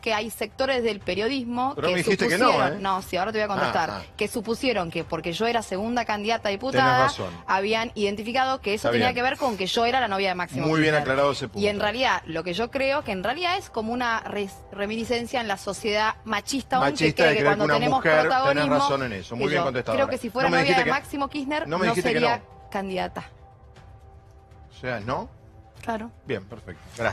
que hay sectores del periodismo Pero que me dijiste que no, supusieron, ¿eh? no, sí, ahora te voy a contestar, Ah, ah. que supusieron que porque yo era segunda candidata a diputada, habían identificado que eso Está tenía bien. que ver con que yo era la novia de Máximo Muy bien aclarado ese punto. Y en realidad, lo que yo creo que en realidad es como una res- reminiscencia en la sociedad machista, aún que cree que cuando tenemos mujer, tenés protagonismo... razón en eso, muy bien contestado. Creo que si fuera No novia de que- Máximo Kirchner, no me sería candidata. O sea, ¿no? Claro. Bien, perfecto. Gracias.